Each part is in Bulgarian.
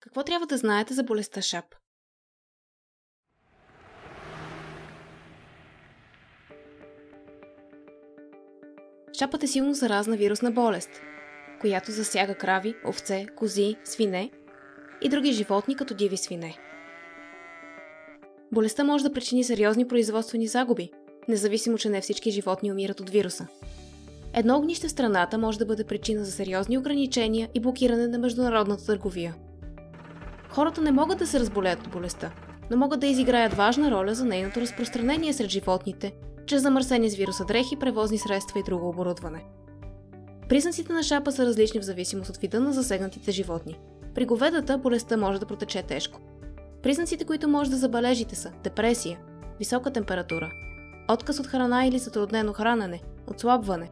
Какво трябва да знаете за болестта шап? Шапът е силно заразна вирусна болест, която засяга крави, овце, кози, свине и други животни като диви свине. Болестта може да причини сериозни производствени загуби, независимо, че не всички животни умират от вируса. Едно огнище в страната може да бъде причина за сериозни ограничения и блокиране на международната търговия. Хората не могат да се разболеят от болестта, но могат да изиграят важна роля за нейното разпространение сред животните, чрез замърсени с вируса дрехи, превозни средства и друго оборудване. Признаците на шапа са различни в зависимост от вида на засегнатите животни. При говедата болестта може да протече тежко. Признаците, които може да забележите са депресия, висока температура, отказ от храна или затруднено хранене, отслабване,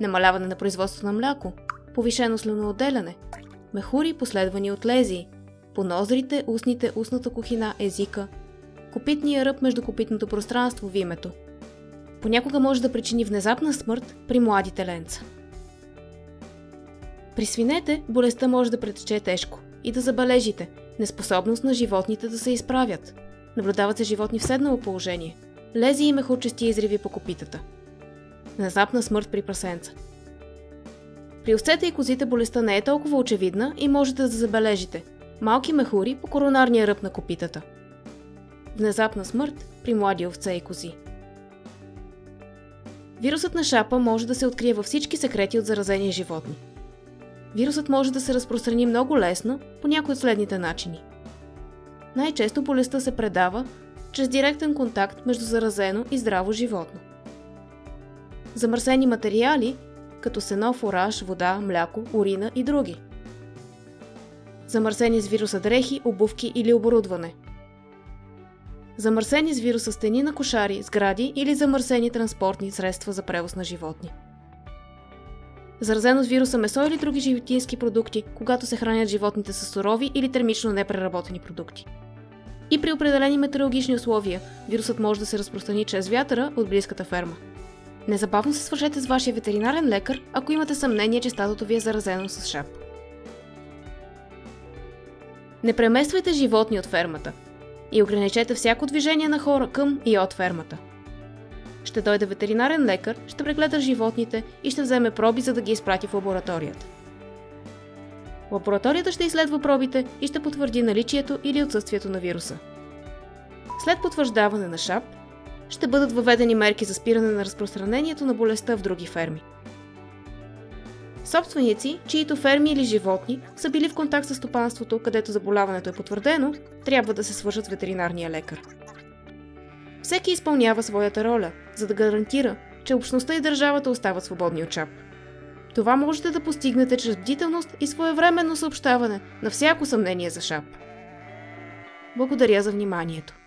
намаляване на производството на мляко, повишено слюноотделяне, мехури последвани от лезии, по нозрите, устните, устната кухина, езика, копитния ръб между копитното пространство в името. Понякога може да причини внезапна смърт при младите ленца. При свинете болестта може да претече тежко и да забележите неспособност на животните да се изправят. Наблюдават се животни в седнало положение, лези и мехучести изриви по копитата. Внезапна смърт при прасенца. При овцете и козите болестта не е толкова очевидна и можете да забележите малки мехури по коронарния ръб на копитата. Внезапна смърт при млади овце и кози. Вирусът на шапа може да се открие във всички секрети от заразени животни – Вирусът може да се разпространи много лесно по някои от следните начини. Най-често болестта се предава чрез директен контакт между заразено и здраво животно. Замърсени материали, като сено, фураж, вода, мляко, урина и други. Замърсени с вируса дрехи, обувки или оборудване. Замърсени с вируса стени на кошари, сгради или замърсени транспортни средства за превоз на животни заразено с вируса месо или други животински продукти, когато се хранят животните с сурови или термично непреработени продукти. И при определени метеорологични условия, вирусът може да се разпространи чрез вятъра от близката ферма. Незабавно се свържете с вашия ветеринарен лекар, ако имате съмнение, че стадото ви е заразено с шап. Не премествайте животни от фермата и ограничете всяко движение на хора към и от фермата – ще дойде ветеринарен лекар, ще прегледа животните и ще вземе проби, за да ги изпрати в лабораторията. Лабораторията ще изследва пробите и ще потвърди наличието или отсъствието на вируса. След потвърждаване на ШАП, ще бъдат въведени мерки за спиране на разпространението на болестта в други ферми. Собственици, чието ферми или животни са били в контакт с стопанството, където заболяването е потвърдено, трябва да се свържат с ветеринарния лекар. Всеки изпълнява своята роля, за да гарантира, че общността и държавата остават свободни от чап. Това можете да постигнете чрез бдителност и своевременно съобщаване на всяко съмнение за шап. Благодаря за вниманието.